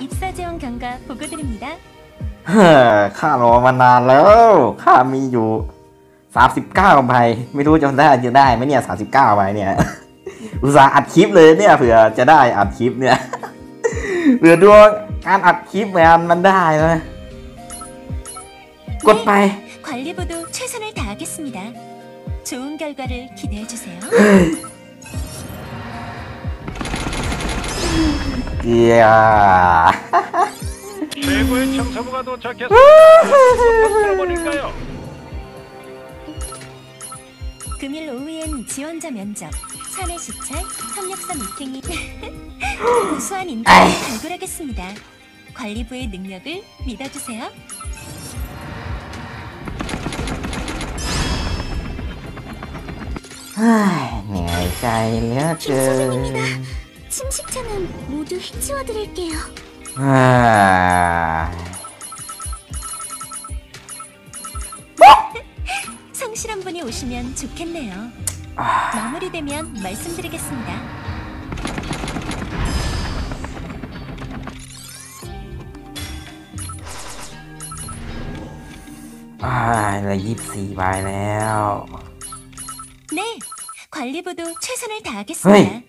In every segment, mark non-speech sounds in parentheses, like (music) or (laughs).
입사 지원 경과 보고 드립니다. เฮ้อข้ารอมานานแล้ว ข้ามีอยู่ 39ใบ ไม่รู้จะได้จะได้ไหมเนี่ย 39ใบเนี่ย อุตส่าห์อัดคลิปเลยเนี่ยเผื่อจะได้อัดคลิปเนี่ย เผื่อดวงการอัดคลิปมันมันได้นะกดไป 관리부도 최선을 다하겠습니다. 좋은 결과를 기대해 주세요. 이야. 최고의 청소부가 도착했어. (laughs) 금일 오후엔 지원자 면접, 사내 시찰, 협력사 미팅이 우수한 인재를 발굴하겠습니다. 관리부의 능력을 믿어주세요. 아, 내가 잘려줘. 김 소장입니다. 침식차는 모두 해치워드릴게요. 아... 어? (laughs) 성실한 분이 오시면 좋겠네요. 아... 마무리되면 말씀드리겠습니다. 아, 나 입시 말네요. 네, 관리부도 최선을 다하겠습니다. 에이.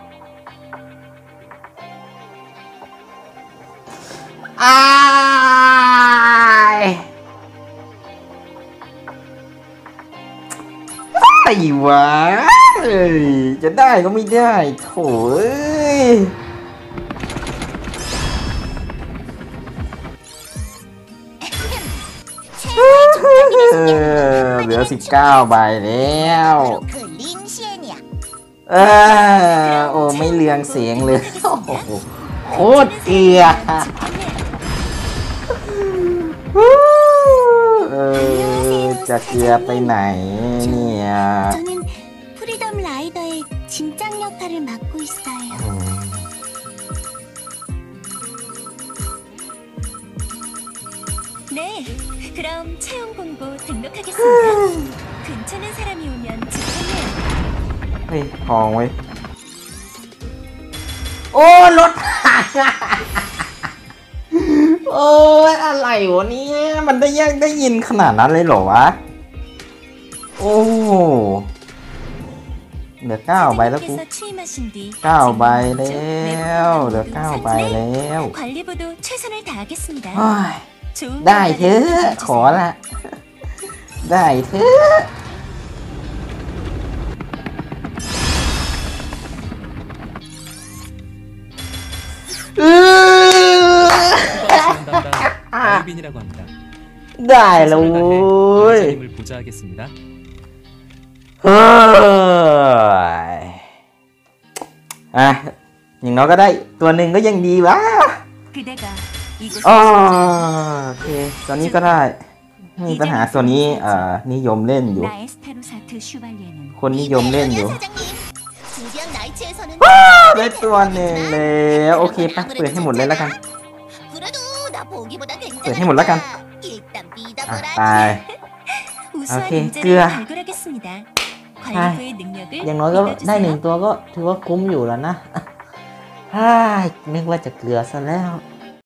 อ้ายไอ้วะจะได้ก็ไม่ได้โถ่เหลือสิบเก้าใบแล้วเออโอ้ไม่เลืองเสียงเลยโคตรเกลือ จะเกลือไปไหนเนี่ย 저는 프리덤 라이더의 진짱 역할을 맡고 있어요. อืม 네, 그럼 채용 공고 등록하겠습니다. 괜찮은 사람이 오면 좋겠네요. เฮ้ยทองไว้ยโอ้รถ เอออะไรวะเนี่ยมันได้ยากได้ยินขนาดนั้นเลยเหรอวะ โอ้เหลือเก้าใบแล้วกูเก้าใบแล้วเหลือเก้าใบแล้วได้เถอะขอละ ได้เถอะเออ 아유빈이라고 합니다. ได้แล้ว 최선을 เว้ย 다해 인사님을 보좌하겠습니다. เฮ้ยอ่ะอย่างน้อยก็ได้ตัวหนึ่งก็ยังดีวะ 그대가 이곳 อ๋อโอเค ตัวนี้ก็ได้ มีปัญหาตัวนี้เอ่อนิยมเล่นอยู่ 라에스테로사트 슈발리에는 คนนิยมเล่นอยู่ 주변 나이츠에서는 ได้ตัวหนึ่งแล้วโอเคไปเปิดให้หมดเลยแล้วกัน 그래도 나 เปิดให้หมดแล้วกันไปโอเคเกลืออย่างน้อยก็ได้หนึ่งตัวก็ถือว่าคุ้มอยู่แล้วนะไม่กว่าจะเกลือซะแล้ว